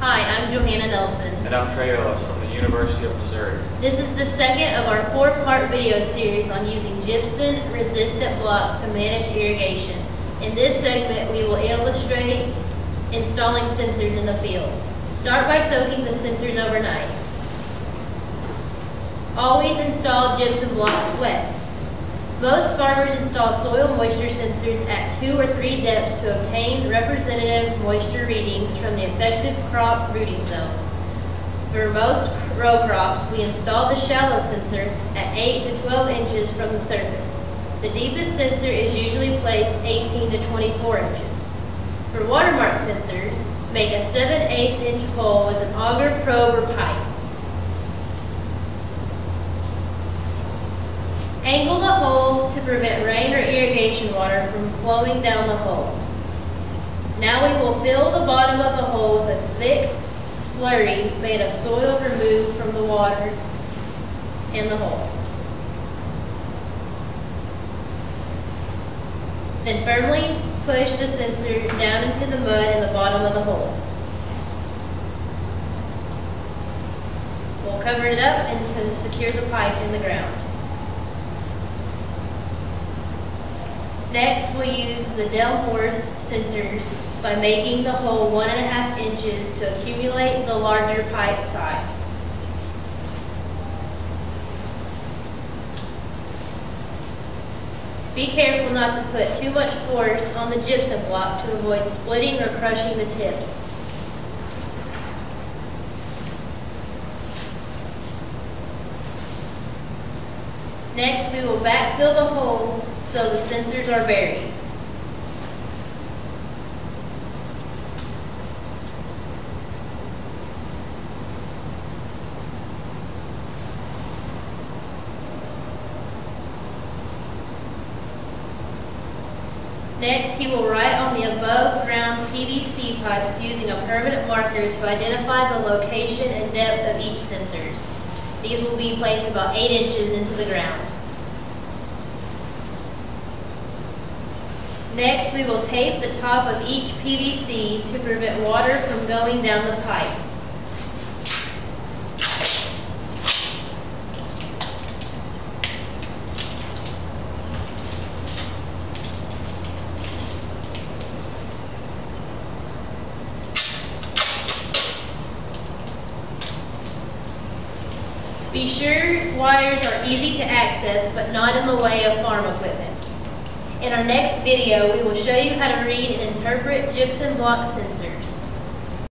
Hi, I'm Johanna Nelson. And I'm Trey Ellis from the University of Missouri. This is the second of our four-part video series on using gypsum-resistant blocks to manage irrigation. In this segment, we will illustrate installing sensors in the field. Start by soaking the sensors overnight. Always install gypsum blocks wet. Most farmers install soil moisture sensors at two or three depths to obtain representative moisture readings from the effective crop rooting zone. For most row crops, we install the shallow sensor at 8 to 12 inches from the surface. The deepest sensor is usually placed 18 to 24 inches. For watermark sensors, make a 7 8 inch hole with an auger probe or pipe. Angle the hole to prevent rain or irrigation water from flowing down the holes. Now we will fill the bottom of the hole with a thick slurry made of soil removed from the water in the hole. Then firmly push the sensor down into the mud in the bottom of the hole. We'll cover it up and to secure the pipe in the ground. Next, we'll use the Delmhorst sensors by making the hole one and a half inches to accumulate the larger pipe size. Be careful not to put too much force on the gypsum block to avoid splitting or crushing the tip. Next, we will backfill the hole so the sensors are buried. Next, he will write on the above ground PVC pipes using a permanent marker to identify the location and depth of each sensors. These will be placed about 8 inches into the ground. Next, we will tape the top of each PVC to prevent water from going down the pipe. Be sure wires are easy to access but not in the way of farm equipment. In our next video, we will show you how to read and interpret gypsum block sensors.